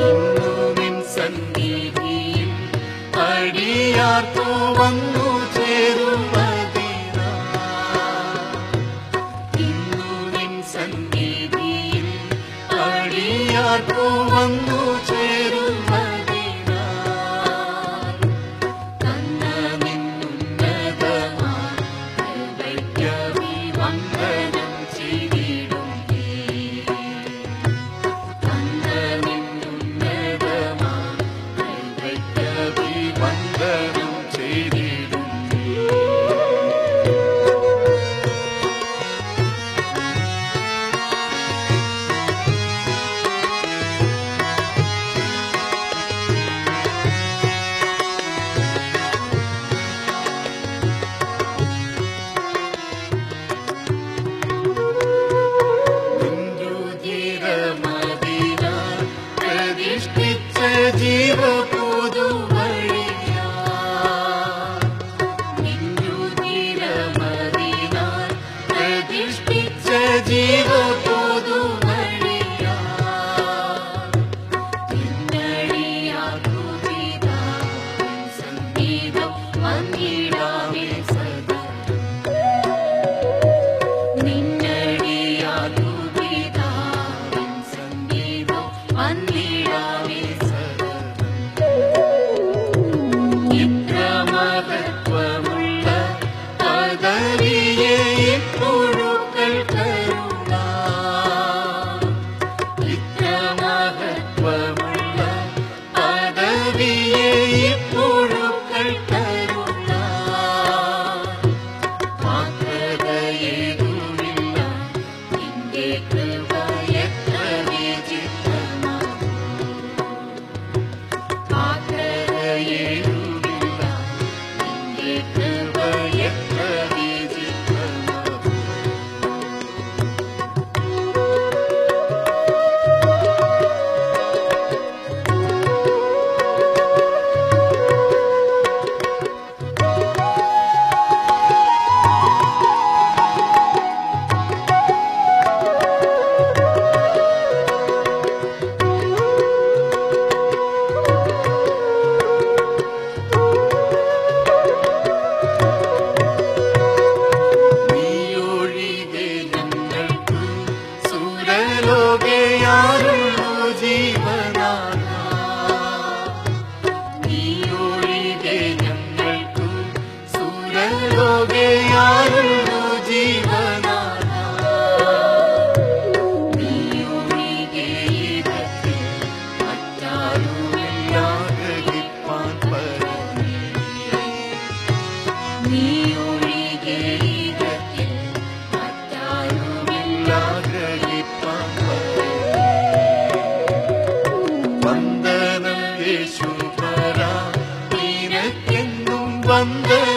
ഇന്നുമിൻ സന്നിധിയിൽ അടിയാർത്തു വന്നു ചേരുമതിന. ഇന്നുമിൻ സന്നിധിയിൽ അടിയാർത്തു വന്നു ചേരും ಯಾರುಳ್ಳು ಜೀವನ? வந்தனம் ஏசுபரா நீனக்கென்னும் வந்தனம்